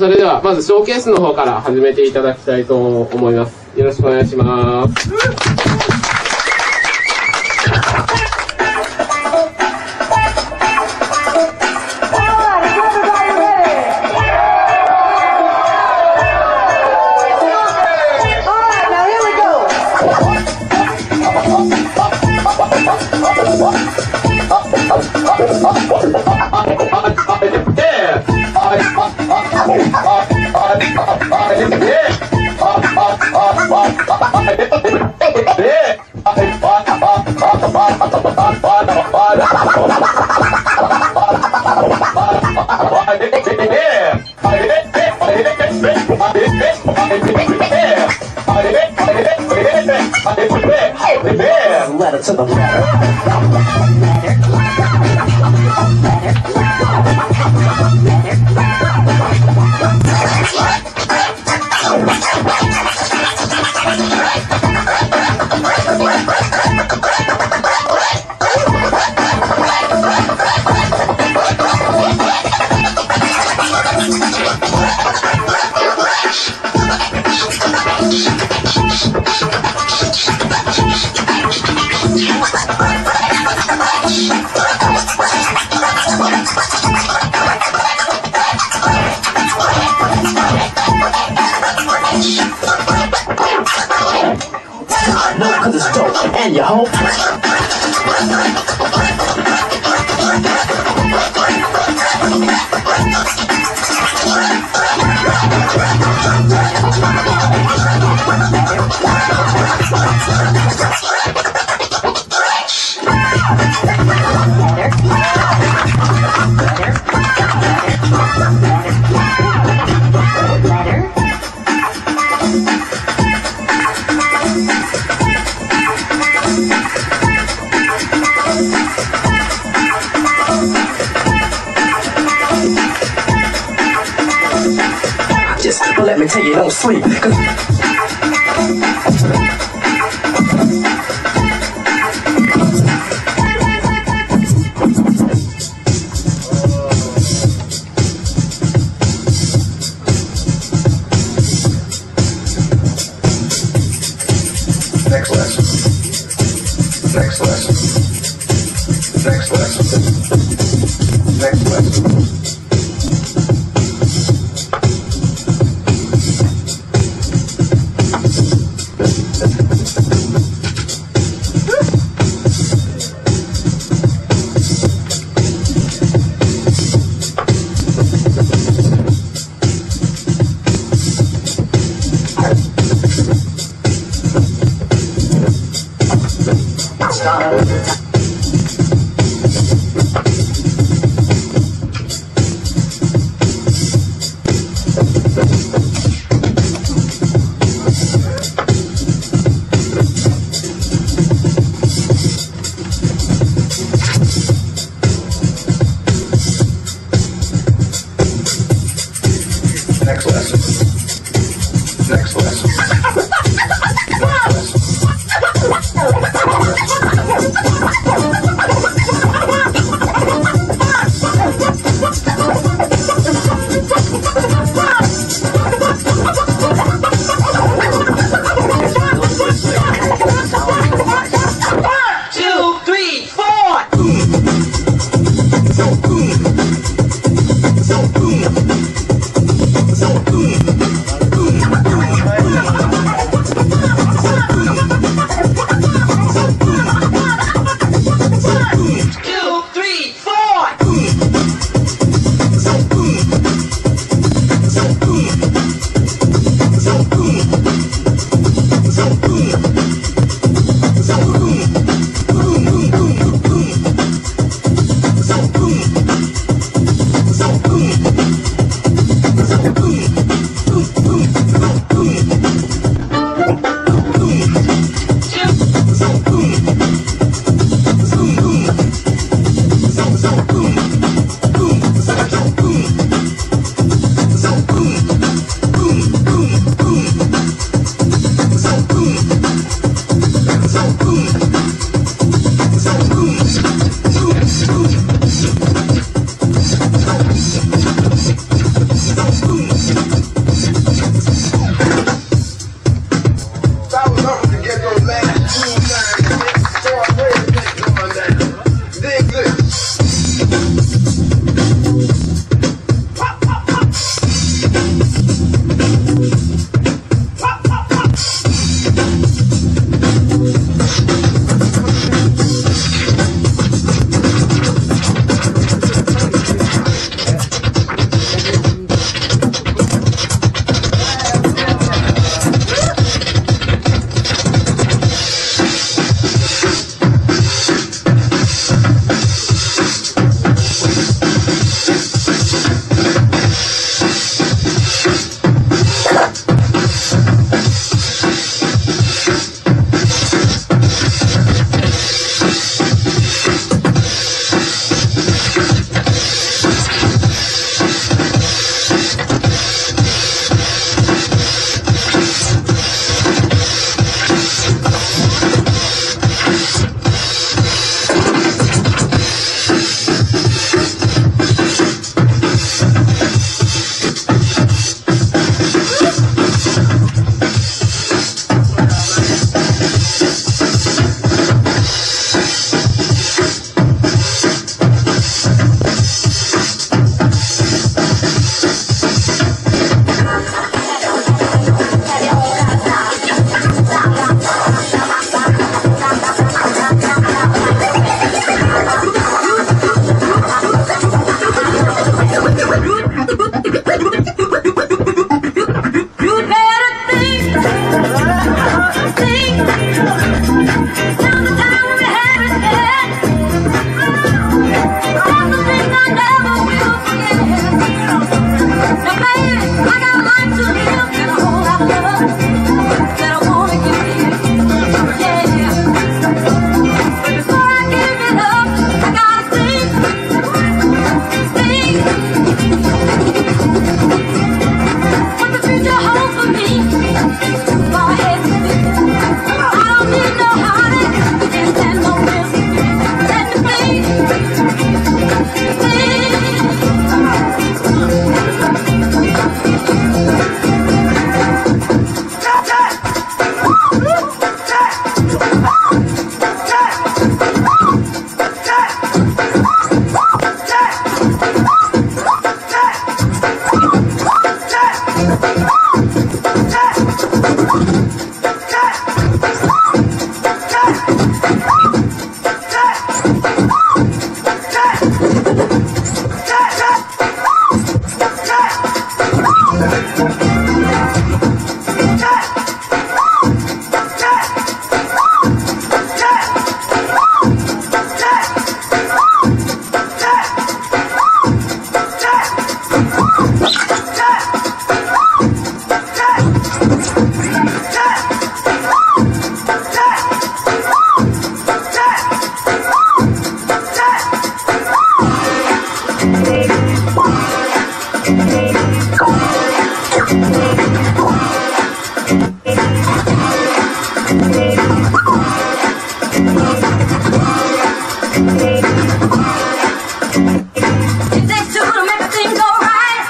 それでは、まずショーケースの方から始めていただきたいと思います。よろしくお願いします。Letter to the letter. And you hope. Take 跟 Next It takes to make right.